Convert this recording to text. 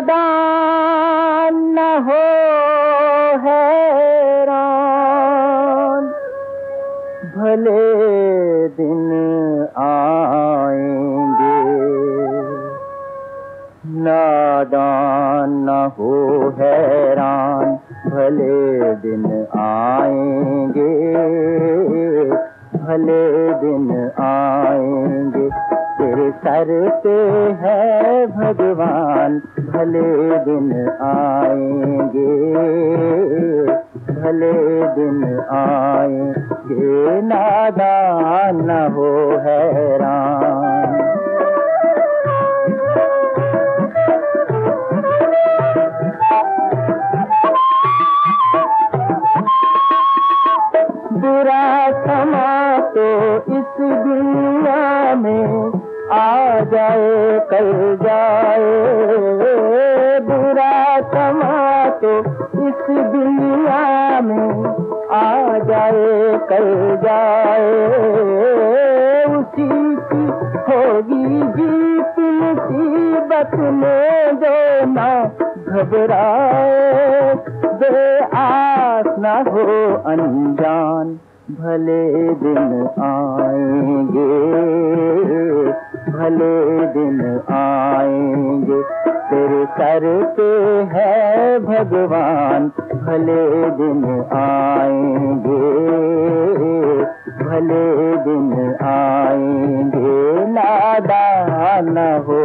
दान भ भले दिन आंग न हो हैरान भले दिन आएंगे भले दिन आएंगे तेरे सर पे है भगवान भले दिन आएंगे भले दिन आएंगे नादान न हो हैरान आ जाए कल जाए बुरा समा तो इस दुनिया में आ जाए कल जाए उसी की होगी जीत मुसीबत में जो ना घबराए। बे आस न हो अनजान भले दिन आएंगे भले दिन आएंगे तेरे सर पे है भगवान भले दिन आएंगे भले दिन आएंगे नादा न हो